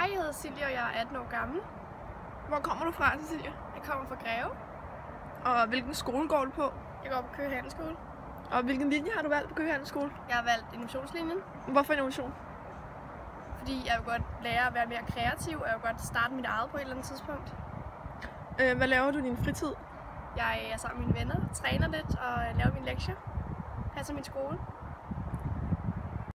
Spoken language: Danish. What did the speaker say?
Hej, jeg hedder Silje, og jeg er 18 år gammel. Hvor kommer du fra, Cecilia? Jeg kommer fra Greve. Og hvilken skole går du på? Jeg går på Køge Handelsskole. Og hvilken linje har du valgt på Køge Handelsskole? Jeg har valgt innovationslinjen, Hvorfor innovation? fordi jeg vil godt lære at være mere kreativ, og jeg vil godt starte mit eget på et eller andet tidspunkt. Øh, hvad laver du i din fritid? Jeg er sammen med mine venner, træner lidt og laver mine lektier. Passer min skole.